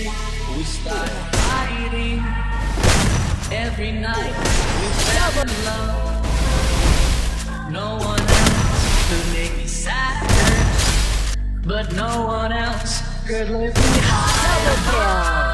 We start fighting every night. We fell love. No one else could make me sadder, but no one else could lift me higher.